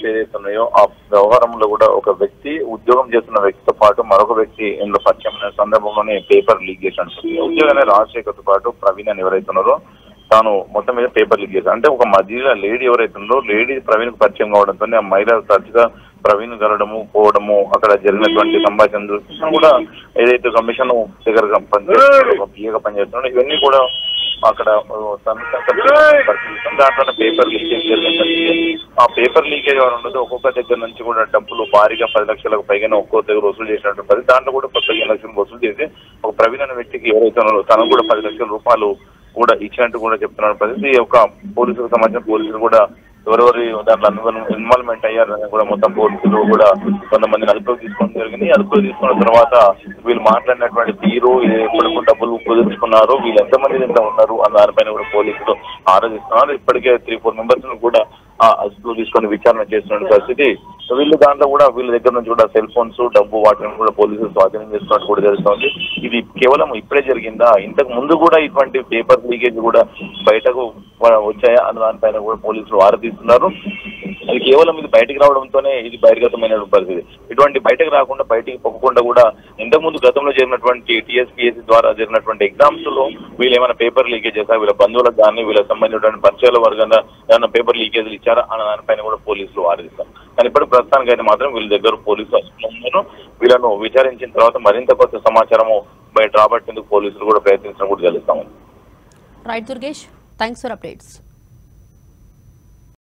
Documents ఏదైతే ఉన్నాయో ఆ వ్యవహారంలో కూడా ఒక వ్యక్తి ఉద్యోగం చేస్తున్న వ్యక్తితో పాటు మరొక వ్యక్తి ఇందులో పరిచయం సందర్భంలోనే పేపర్ లీక్ చేసి ఉంటుంది రాజశేఖర్తో పాటు ప్రవీణ్ అని ఎవరైతే ఉన్నారో తాను మొత్తం మీద పేపర్ లీక్ చేశాను అంటే ఒక మధ్యలో లేడీ ఎవరైతుందో లేడీ ప్రవీణ్ పరిచయం కావడంతో ఆ మహిళ తరచుగా ప్రవీణ్ కలవడము పోవడము అక్కడ జరిగినటువంటి సంభాషణ కూడా ఏదైతే కమిషన్ దగ్గర పనిచేస్తున్నాడో ఒక పిఏగా పనిచేస్తున్నాడో ఇవన్నీ కూడా అక్కడ దాంట్లో పేపర్ లీకేజ్ జరిగింది ఆ పేపర్ లీకేజ్ ఎవరు ఉండదు ఒక్కొక్క దగ్గర నుంచి కూడా డబ్బులు భారీగా పది లక్షలకు పైగానే ఒక్కో దగ్గర వసూలు చేసినట్టు పది దాంట్లో కూడా పదిహేను లక్షలు వసూలు చేసి ఒక ప్రవీణ్ అనే వ్యక్తికి ఎవరైతే ఉన్నారో తనకు కూడా పది లక్షల రూపాయలు కూడా ఇచ్చినట్టు కూడా చెప్తున్నారు. పరిస్థితి ఈ యొక్క పోలీసులకు సంబంధించిన పోలీసులు కూడా ఎవరెవరి దాంట్లో ఇన్వాల్వ్మెంట్ అయ్యారని కూడా మొత్తం పోలీసులు కూడా కొంతమందిని అదుపులోకి తీసుకోవడం జరిగింది. అదుపులోకి తీసుకున్న తర్వాత వీళ్ళు మాట్లాడినటువంటి తీరు ఎప్పటికూ డబ్బులు కుదుర్చుకున్నారు వీళ్ళు ఎంతమంది ఎంత ఉన్నారు అన్న దానిపైన కూడా పోలీసులు ఆలోచిస్తున్నారు ఇప్పటికే త్రీ ఫోర్ మెంబర్స్ కూడా అదుపులో తీసుకొని విచారణ చేస్తున్న పరిస్థితి. వీళ్ళు దాంట్లో కూడా వీళ్ళ దగ్గర నుంచి కూడా సెల్ ఫోన్స్ డబ్బు వాటిని కూడా పోలీసులు స్వాధీనం చేసుకున్నట్టు కూడా తెలుస్తోంది. ఇది కేవలం ఇప్పుడే జరిగిందా? ఇంతకు ముందు కూడా ఇటువంటి పేపర్ లీకేజ్ కూడా బయటకు వచ్చాయా? అన్న దానిపైన కూడా పోలీసులు ఆరాధిస్తున్నారు అది కేవలం ఇది బయటకు రావడంతోనే ఇది బహిర్గతమైన పరిస్థితి. ఇటువంటి బయటకు రాకుండా బయటికి పొక్కకుండా కూడా ఇంతకు ముందు గతంలో జరిగినటువంటి టీఎస్పీఎస్సీ ద్వారా జరిగినటువంటి ఎగ్జామ్స్లో వీళ్ళు ఏమైనా పేపర్ లీకేజ్ చేశారా? వీళ్ళ బంధువులకు కానీ వీళ్ళకి సంబంధించినటువంటి పరిచయాల వర్గంగా ఏమైనా పేపర్ లీకేజ్లు ఇచ్చారా? అన్న దానిపైన కూడా పోలీసులు ఆరాధిస్తారు కానీ ఇప్పుడు ప్రస్తుతానికి అయితే మాత్రం వీళ్ళ దగ్గర పోలీసులు అసలు వీళ్ళను విచారించిన తర్వాత మరింత కొత్త సమాచారము బయట రాబట్టేందుకు పోలీసులు కూడా ప్రయత్నించడం కూడా తెలుస్తాము right Durgesh thanks for updates